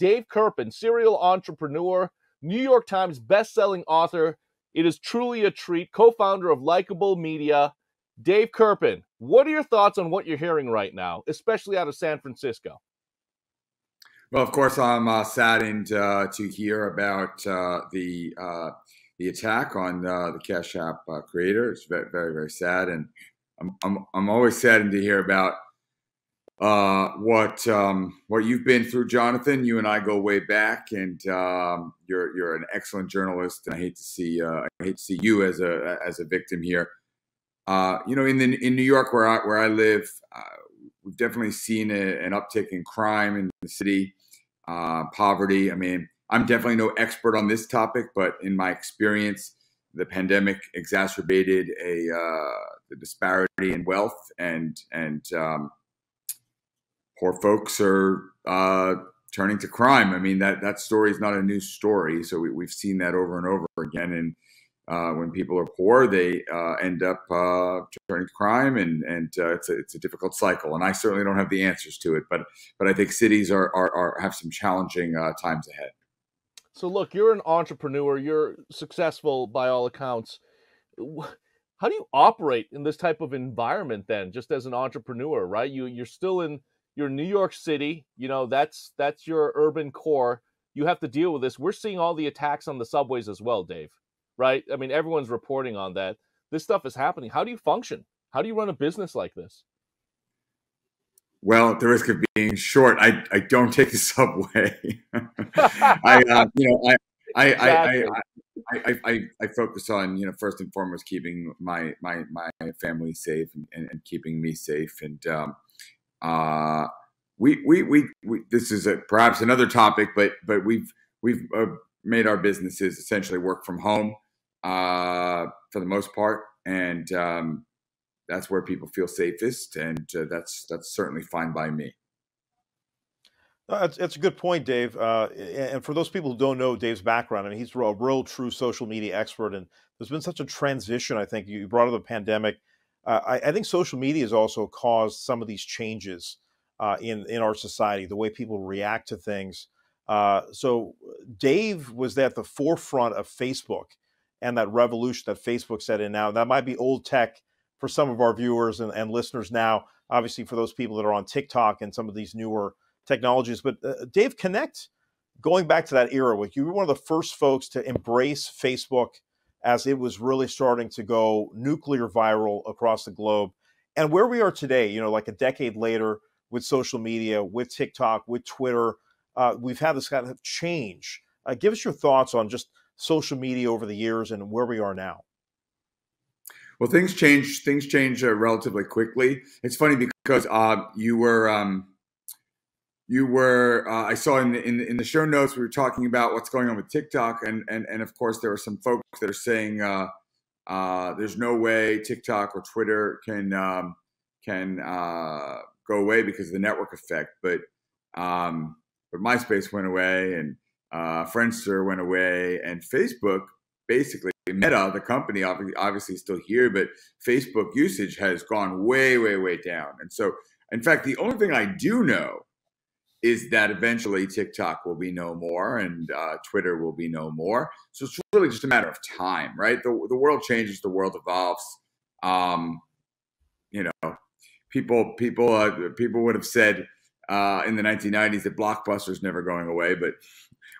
Dave Kerpen, serial entrepreneur, New York Times best-selling author. It is truly a treat. Co-founder of Likeable Media, Dave Kerpen. What are your thoughts on what you're hearing right now, especially out of San Francisco? Well, of course, I'm uh, saddened uh, to hear about uh, the uh, the attack on uh, the Cash App uh, creator. It's very, very, very sad, and I'm, I'm, I'm always saddened to hear about what um, what you've been through, Jonathan. You and I go way back, and um, you're you're an excellent journalist. And I hate to see I hate to see you as a as a victim here. you know, in the, in New York, where I where I live, we've definitely seen a, an uptick in crime in the city uh, poverty. I mean, I'm definitely no expert on this topic, but in my experience, the pandemic exacerbated a uh, the disparity in wealth, and and um, poor folks are uh, turning to crime. I mean that that story is not a new story, so we, have seen that over and over again. And uh, when people are poor, they uh, end up uh, turning to crime, and and uh, it's a it's a difficult cycle. And I certainly don't have the answers to it, but but I think cities are are, are have some challenging uh, times ahead. So look, you're an entrepreneur. You're successful by all accounts. How do you operate in this type of environment then, just as an entrepreneur, right? You you're still in your New York City. You know that's that's your urban core. You have to deal with this. We're seeing all the attacks on the subways as well, Dave right? I mean, everyone's reporting on that. This stuff is happening. How do you function? How do you run a business like this? Well, at the risk of being short, I, I don't take the subway. I uh, you know I I, exactly. I, I, I, I, focus on you know first and foremost keeping my my my family safe and, and, and keeping me safe and um, uh, we, we we we this is a, perhaps another topic but but we've we've uh, made our businesses essentially work from home uh, for the most part, and um, that's where people feel safest, and uh, that's that's certainly fine by me. That's, that's a good point, Dave. Uh, and for those people who don't know Dave's background, I mean, he's a real, true social media expert, and there's been such a transition. I think you brought up the pandemic. Uh, I, I, think social media has also caused some of these changes uh, in in our society, the way people react to things. Uh, so Dave was at the forefront of Facebook and that revolution that Facebook set in now. That might be old tech for some of our viewers and, and listeners now, obviously for those people that are on TikTok and some of these newer technologies. But uh, Dave, connect going back to that era, you were one of the first folks to embrace Facebook as it was really starting to go nuclear viral across the globe. And where we are today, you know, like a decade later with social media, with TikTok, with Twitter, uh, we've had this kind of change. Uh, give us your thoughts on just social media over the years and where we are now? Well, things change. Things change uh, relatively quickly. It's funny because uh, you were um, you were uh, I saw in the, in the, in the show notes we were talking about what's going on with TikTok, and and and of course there are some folks that are saying uh, uh, there's no way TikTok or Twitter can um, can uh, go away because of the network effect, but um, but MySpace went away and uh, Friendster went away, and Facebook basically Meta, the company, obviously still here, but Facebook usage has gone way, way, way down. And so, in fact, the only thing I do know is that eventually TikTok will be no more and uh, Twitter will be no more. So it's really just a matter of time, right? The, the world changes, the world evolves. Um, you know, people, people, uh, people would have said uh, in the 1990s that Blockbuster's never going away, but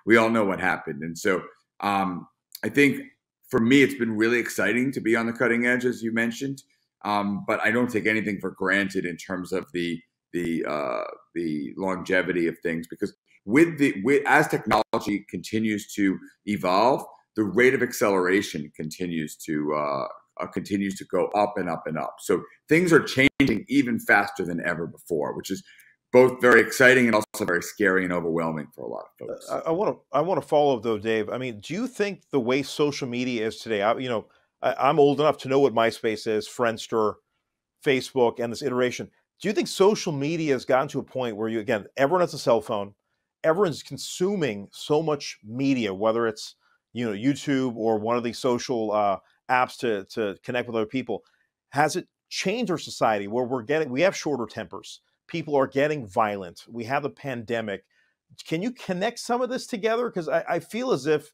we all know what happened. And so um, I think for me, it's been really exciting to be on the cutting edge, as you mentioned. Um, but I don't take anything for granted in terms of the the uh, the longevity of things because with the with, as technology continues to evolve, the rate of acceleration continues to uh, uh, continues to go up and up and up. So things are changing even faster than ever before, which is both very exciting and also very scary and overwhelming for a lot of folks. I want to I want to follow though, Dave. I mean, do you think the way social media is today? I, you know, I, am old enough to know what MySpace is, Friendster, Facebook, and this iteration. Do you think social media has gotten to a point where you again, everyone has a cell phone, everyone's consuming so much media, whether it's you know YouTube or one of these social uh, apps to to connect with other people. Has it changed our society where we're getting we have shorter tempers? people are getting violent. We have a pandemic. can you connect some of this together? Because I, I, feel as if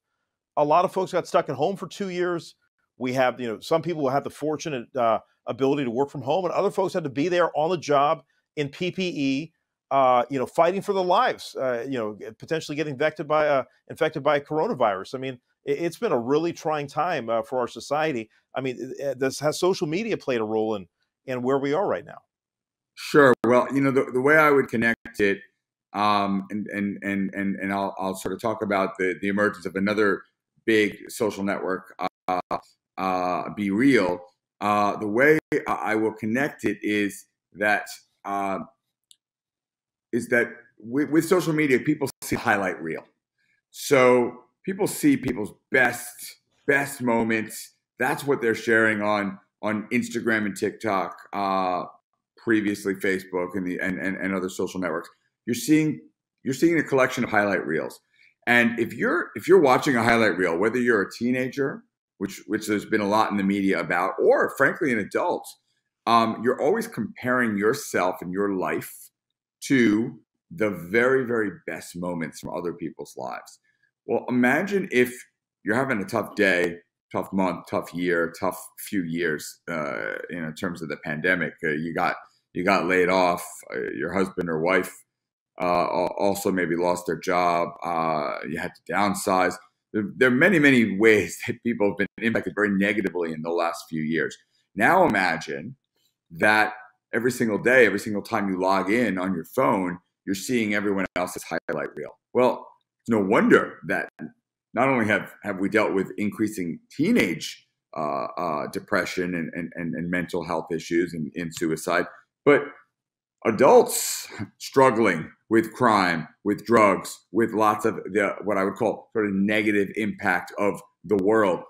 a lot of folks got stuck at home for two years. We have, you know, some people will have the fortunate uh, ability to work from home, and other folks had to be there on the job in PPE, uh, you know, fighting for their lives, uh, you know, potentially getting infected by a, infected by a coronavirus. I mean, it, has been a really trying time uh, for our society. I mean, this has social media played a role in in where we are right now. Sure. Well, you know, the, the way I would connect it, um, and and and and and I'll I'll sort of talk about the the emergence of another big social network, uh, uh, BeReal. Uh, the way I will connect it is that uh, is that with, with social media, people see highlight reel. So people see people's best best moments. That's what they're sharing on on Instagram and TikTok. Uh, previously Facebook and the and, and, and other social networks, you're seeing you're seeing a collection of highlight reels. And if you're if you're watching a highlight reel, whether you're a teenager, which which there's been a lot in the media about, or frankly an adult, um, you're always comparing yourself and your life to the very very best moments from other people's lives. Well, imagine if you're having a tough day, tough month, tough year, tough few years, uh, you know, in terms of the pandemic. Uh, you got you got laid off, uh, your husband or wife uh, also maybe lost their job, uh, you had to downsize. There, are many, many ways that people have been impacted very negatively in the last few years. Now imagine that every single day, every single time you log in on your phone, you're seeing everyone else's highlight reel. Well, it's no wonder that not only have, have we dealt with increasing teenage uh, uh, depression and, and, and, and, mental health issues and, and suicide, but adults struggling with crime, with drugs, with lots of the what I would call sort of negative impact of the world.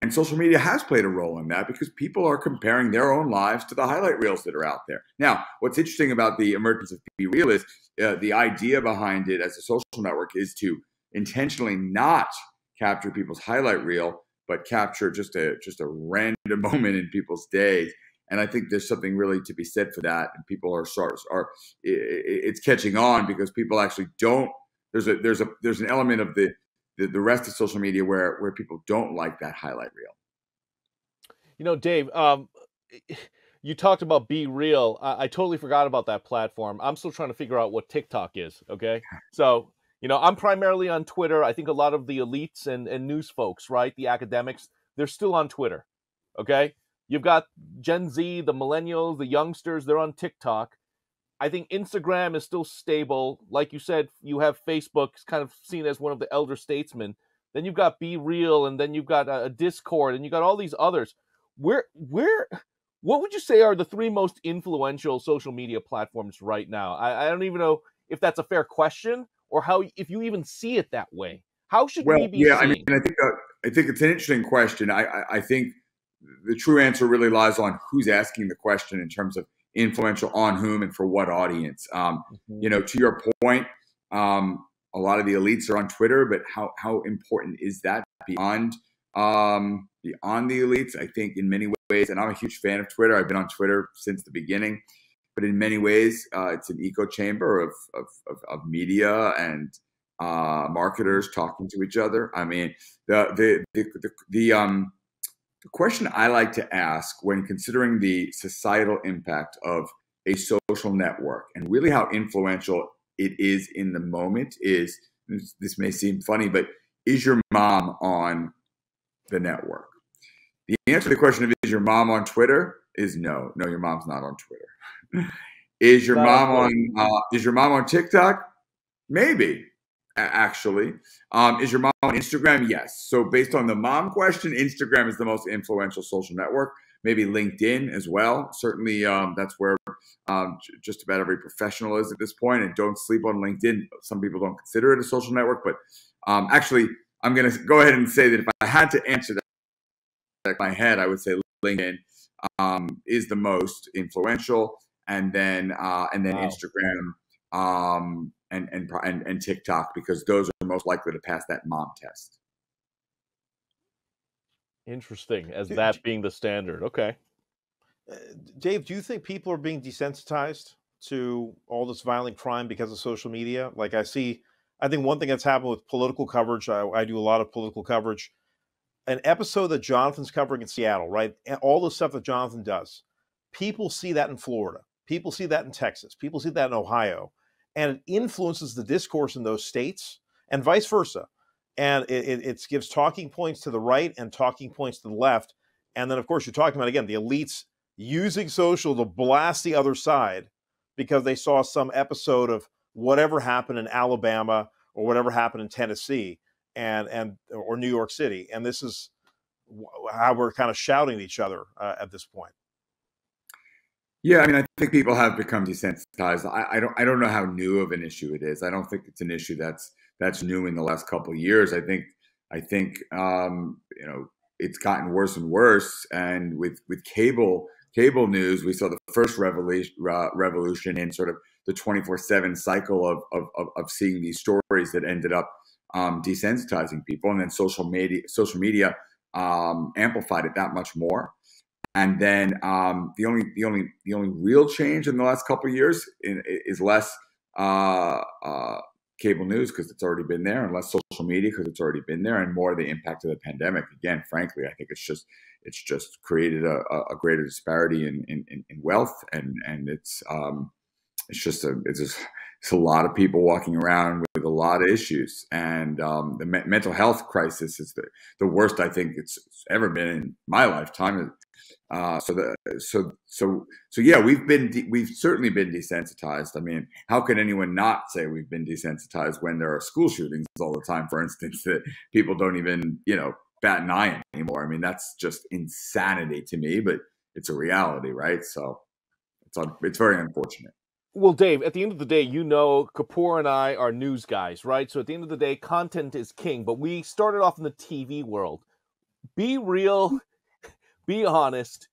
And social media has played a role in that because people are comparing their own lives to the highlight reels that are out there. Now, what's interesting about the emergence of BeReal is uh, the idea behind it as a social network is to intentionally not capture people's highlight reel, but capture just a just a random moment in people's days and I think there's something really to be said for that. And people are sort are it's catching on because people actually don't. There's a there's a there's an element of the the, the rest of social media where where people don't like that highlight reel. You know, Dave. Um, you talked about BeReal. I, I totally forgot about that platform. I'm still trying to figure out what TikTok is. Okay, so you know, I'm primarily on Twitter. I think a lot of the elites and and news folks, right, the academics, they're still on Twitter. Okay, You've got Gen Z, the millennials, the youngsters, they're on TikTok. I think Instagram is still stable. Like you said, you have Facebook kind of seen as one of the elder statesmen. Then you've got BeReal, and then you've got a, Discord, and you got all these others. Where, where, what would you say are the three most influential social media platforms right now? I, I don't even know if that's a fair question or how, if you even see it that way. How should well, we be? Yeah, seeing? I mean, I think uh, I think it's an interesting question. I, I, I think the true answer really lies on who's asking the question in terms of influential on whom and for what audience. Um, mm-hmm. You know, to your point, um, a lot of the elites are on Twitter, but how how important is that beyond um, beyond the elites? I think in many ways, and I'm a huge fan of Twitter. I've been on Twitter since the beginning, but in many ways, uh, it's an echo chamber of of, of, of media and uh, marketers talking to each other. I mean, the the the, the, the um the question I like to ask when considering the societal impact of a social network and really how influential it is in the moment is this may seem funny, but is your mom on the network? The answer to the question of is your mom on Twitter is no. No, your mom's not on Twitter. is your mom on uh, is your mom on TikTok? Maybe actually. Um, is your mom on Instagram? Yes. So based on the mom question, Instagram is the most influential social network. Maybe LinkedIn as well. Certainly, um, that's where um, just about every professional is at this point. And don't sleep on LinkedIn. Some people don't consider it a social network, but um, actually, I'm going to go ahead and say that if I had to answer that in my head, I would say LinkedIn um, is the most influential, and then uh, and then wow. Instagram um, and, and and and TikTok because those are most likely to pass that mom test. Interesting, as that being the standard. Okay. Uh, Dave, do you think people are being desensitized to all this violent crime because of social media. Like I see, I think one thing that's happened with political coverage, I, I do a lot of political coverage. An episode that Jonathan's covering in Seattle, right? All the stuff that Jonathan does, people see that in Florida. People see that in Texas. People see that in Ohio. And it influences the discourse in those states and vice versa. And it, it, gives talking points to the right and talking points to the left. And then, of course, you're talking about, again, the elites using social to blast the other side because they saw some episode of whatever happened in Alabama or whatever happened in Tennessee and and or New York City. And this is how we're kind of shouting at each other uh, at this point. Yeah, I mean, I think people have become desensitized. I, I, don't, I don't know how new of an issue it is. I don't think it's an issue that's that's new in the last couple of years. I think, I think, um, you know, it's gotten worse and worse. And with with cable cable news, we saw the first revolution uh, revolution in sort of the twenty four seven cycle of, of, of of seeing these stories that ended up um, desensitizing people, and then social media social media um, amplified it that much more. And then um, the only the only the only real change in the last couple of years in, is less uh, uh, cable news because it's already been there, and less social media because it's already been there, and more the impact of the pandemic. Again, frankly, I think it's just it's just created a, a greater disparity in, in, in wealth, and and it's um, it's just a it's just it's a lot of people walking around with a lot of issues, and um, the me- mental health crisis is the, the worst I think it's ever been in my lifetime. Uh, so the so so so yeah, we've been de- we've certainly been desensitized. I mean, how can anyone not say we've been desensitized when there are school shootings all the time, for instance, that people don't even you know bat an eye anymore? I mean, that's just insanity to me, but it's a reality, right? So it's un- it's very unfortunate. Well, Dave, at the end of the day, you know, Kapur and I are news guys, right? So at the end of the day, content is king. But we started off in the TV world. Be real be honest.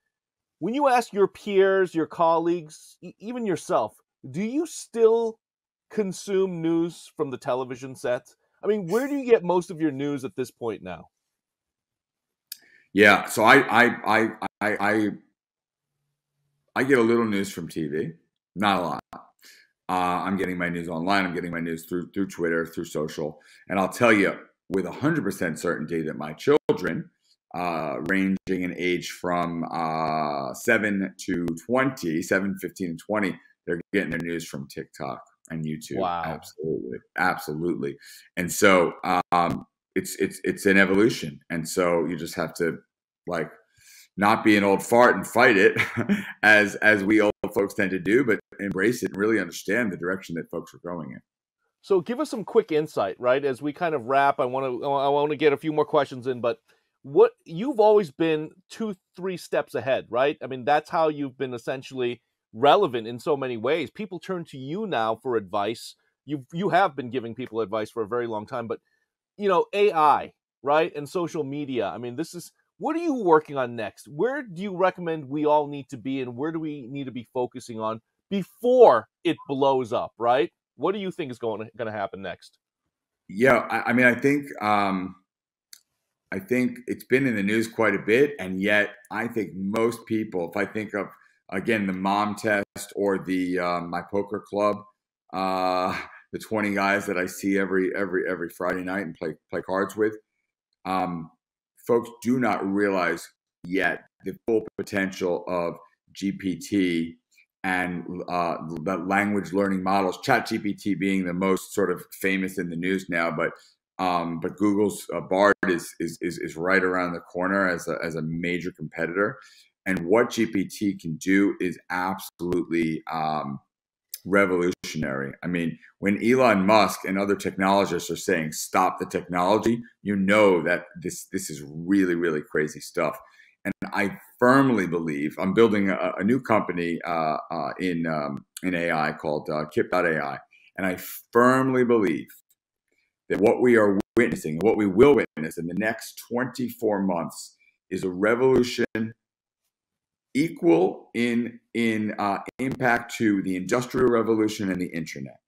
When you ask your peers, your colleagues, even yourself, do you still consume news from the television set? I mean, where do you get most of your news at this point now? Yeah, so I I I I I, I get a little news from TV, not a lot. Uh, I'm getting my news online. I'm getting my news through through Twitter, through social, and I'll tell you with 100% certainty that my children uh, ranging in age from uh, 7 to 20, 7, 15, and 20. They're getting their news from TikTok and YouTube. Wow. Absolutely. Absolutely. And so um, it's, it's, it's an evolution. And so you just have to like not be an old fart and fight it as, as we old folks tend to do, but embrace it and really understand the direction that folks are going in. So give us some quick insight, right? As we kind of wrap, I want to I want to get a few more questions in, but what you've always been two three steps ahead right? I mean that's how you've been essentially relevant in so many ways. People turn to you now for advice. You you have been giving people advice for a very long time but you know ai right and social media i mean this is what are you working on next? Where do you recommend we all need to be and where do we need to be focusing on before it blows up right? What do you think is going to, going to happen next? Yeah I, I mean i think um I think it's been in the news quite a bit, and yet I think most people, if I think of again the mom test or the uh, my poker club, uh, the twenty guys that I see every every every Friday night and play play cards with, um, folks do not realize yet the full potential of GPT and uh, the language learning models. ChatGPT being the most sort of famous in the news now, but um, but Google's uh, Bard is, is, is is right around the corner as a as a major competitor, and what GPT can do is absolutely um, revolutionary. I mean, when Elon Musk and other technologists are saying stop the technology, you know that this this is really really crazy stuff. And I firmly believe I'm building a, a new company uh, uh, in um, in AI called uh, Kip.ai, and I firmly believe that what we are witnessing, what we will witness in the next 24 months, is a revolution equal in in uh, impact to the industrial revolution and the internet.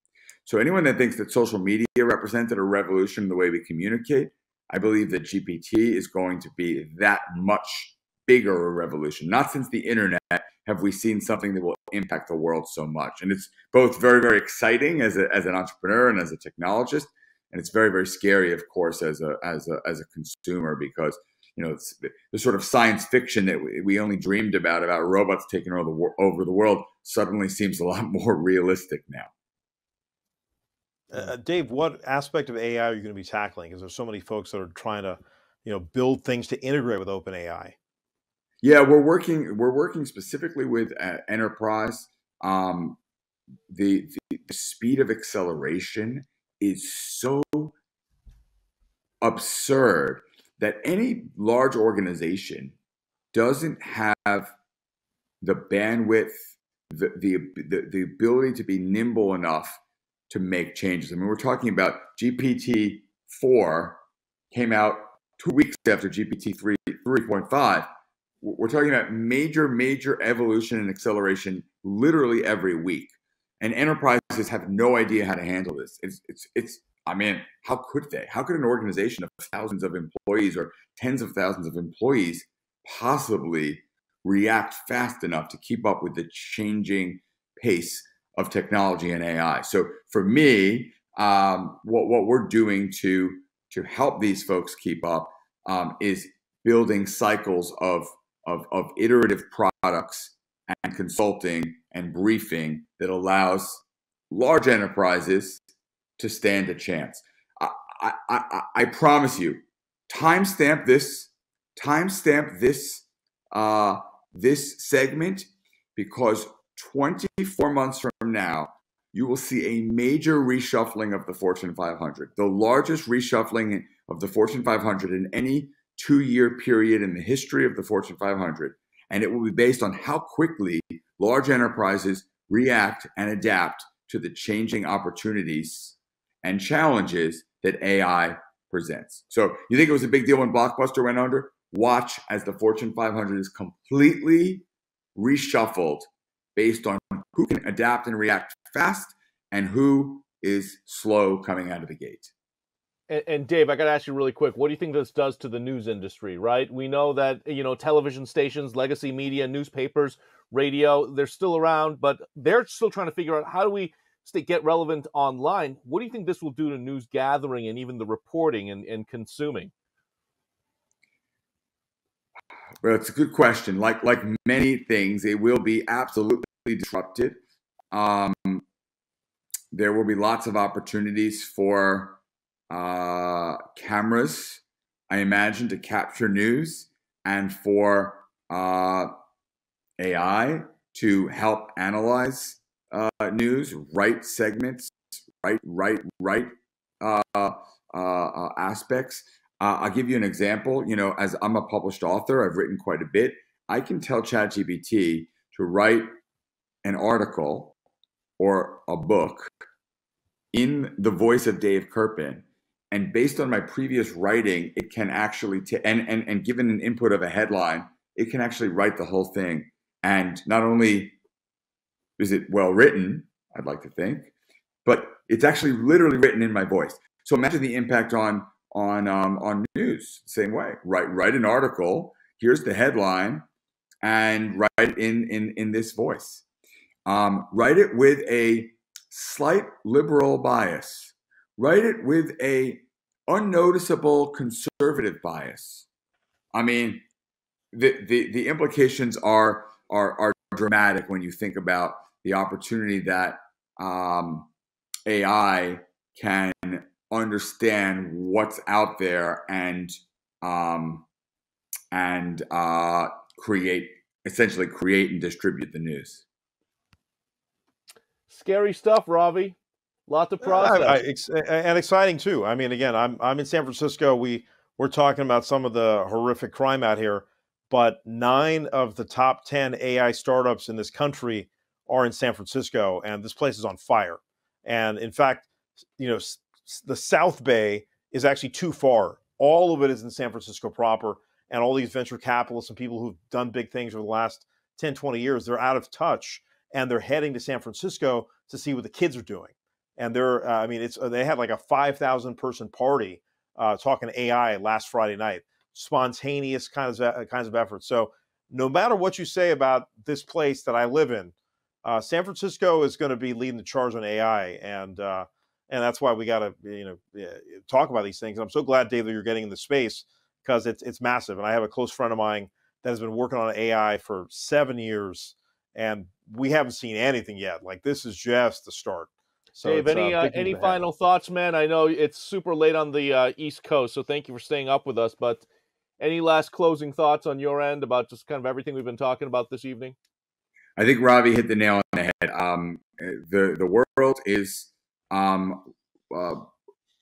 So anyone that thinks that social media represented a revolution in the way we communicate, I believe that GPT is going to be that much bigger a revolution. Not since the internet have we seen something that will impact the world so much. And it's both very, very exciting as, a, as an entrepreneur and as a technologist. And it's very, very scary, of course, as a, as a, as a consumer because, you know, it's the sort of science fiction that we only dreamed about, about robots taking over the, over the world, suddenly seems a lot more realistic now. Uh, Dave, what aspect of AI are you going to be tackling? Because there's so many folks that are trying to, you know, build things to integrate with OpenAI. Yeah, we're working. We're working specifically with uh, enterprise. Um, the, the the speed of acceleration is so absurd that any large organization doesn't have the bandwidth, the, the, the, the ability to be nimble enough to make changes. I mean, we're talking about GPT 4 came out two weeks after GPT 3 3.5. We're talking about major, major evolution and acceleration literally every week. And enterprises have no idea how to handle this. It's, it's, it's, I mean, how could they? How could an organization of thousands of employees or tens of thousands of employees possibly react fast enough to keep up with the changing pace of technology and AI. So for me, um, what what we're doing to to help these folks keep up um, is building cycles of, of of iterative products and consulting and briefing that allows large enterprises to stand a chance. I, I, I, I promise you, timestamp this, timestamp this uh, this segment because 24 months from now, you will see a major reshuffling of the Fortune 500, the largest reshuffling of the Fortune 500 in any two year period in the history of the Fortune 500. And it will be based on how quickly large enterprises react and adapt to the changing opportunities and challenges that AI presents. So, you think it was a big deal when Blockbuster went under? Watch as the Fortune 500 is completely reshuffled based on who can adapt and react fast and who is slow coming out of the gate. And, and, Dave, I got to ask you really quick. What do you think this does to the news industry? Right? We know that you know television stations, legacy media, newspapers, radio, they're still around, but they're still trying to figure out how do we stay get relevant online. What do you think this will do to news gathering and even the reporting and, and consuming? Well, it's a good question. Like like many things, it will be absolutely disrupted. Um, there will be lots of opportunities for uh, cameras, I imagine, to capture news and for uh, AI to help analyze uh, news, write segments, write, write, write uh, uh, uh, aspects. I'll give you an example. You know, as I'm a published author, I've written quite a bit. I can tell ChatGPT to write an article or a book in the voice of Dave Kerpen. And based on my previous writing, it can actually, t- and, and, and given an input of a headline, it can actually write the whole thing. And not only is it well written, I'd like to think, but it's actually literally written in my voice. So imagine the impact on on um, on news. Same way, write write an article. Here's the headline, and write in in in this voice. Um, write it with a slight liberal bias. Write it with a unnoticeable conservative bias. I mean, the, the, the implications are, are, are dramatic when you think about the opportunity that um, AI can understand what's out there and um, and uh, create essentially create and distribute the news. Scary stuff, Ravi. Lot to process. I, I, and exciting too. I mean, again, I'm I'm in San Francisco. We we're talking about some of the horrific crime out here, but nine of the top ten AI startups in this country are in San Francisco, and this place is on fire. And in fact, you know, the South Bay is actually too far. All of it is in San Francisco proper, and all these venture capitalists and people who've done big things over the last 10, 20 years, they're out of touch and they're heading to San Francisco to see what the kids are doing. And they're, uh, I mean, it's they had like a five thousand person party uh, talking AI last Friday night. Spontaneous kinds of uh, kinds of efforts. So no matter what you say about this place that I live in, uh, San Francisco is going to be leading the charge on AI, and uh, and that's why we got to you know talk about these things. And I'm so glad, Dave, that you're getting in the space because it's it's massive. And I have a close friend of mine that has been working on AI for seven years, and we haven't seen anything yet. Like this is just the start. So Dave, any uh, any final thoughts, man? I know it's super late on the uh, East Coast, so thank you for staying up with us. But any last closing thoughts on your end about just kind of everything we've been talking about this evening? I think Ravi hit the nail on the head. Um, the the world is um, uh,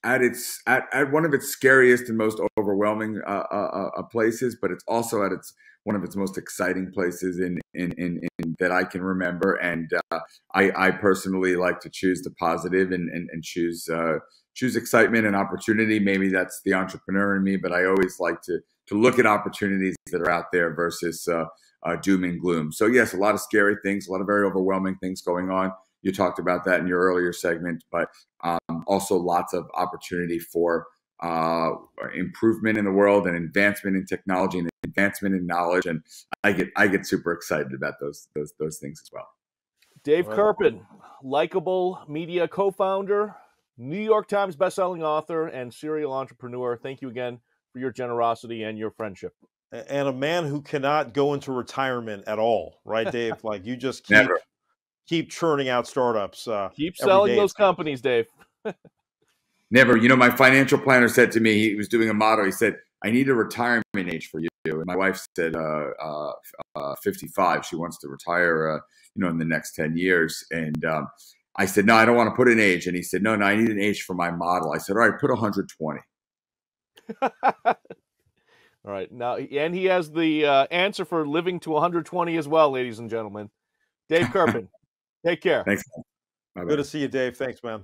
at its at, at one of its scariest and most overwhelming uh, uh, uh places, but it's also at its one of its most exciting places in in, in, in that I can remember. And uh, I, I personally like to choose the positive and and, and choose uh, choose excitement and opportunity. Maybe that's the entrepreneur in me, but I always like to to look at opportunities that are out there versus uh, uh, doom and gloom. So yes, a lot of scary things, a lot of very overwhelming things going on. You talked about that in your earlier segment, but um, also lots of opportunity for uh, improvement in the world and advancement in technology and advancement in knowledge. And I get I get super excited about those those those things as well. Dave Kerpen, Likeable Media co-founder, New York Times bestselling author, and serial entrepreneur. Thank you again for your generosity and your friendship. And a man who cannot go into retirement at all, right, Dave? like you just keep Never. Keep churning out startups. Uh, keep selling those companies, Dave. Never. You know, my financial planner said to me, he was doing a model. He said, "I need a retirement age for you." And my wife said, uh, uh, uh, "55." She wants to retire, uh, you know, in the next ten years. And um, I said, "No, I don't want to put an age." And he said, "No, no, I need an age for my model." I said, "All right, put 120." All right. Now, and he has the uh, answer for living to 120 as well, ladies and gentlemen. Dave Kerpen, take care. Thanks. Bye-bye. Good to see you, Dave. Thanks, man.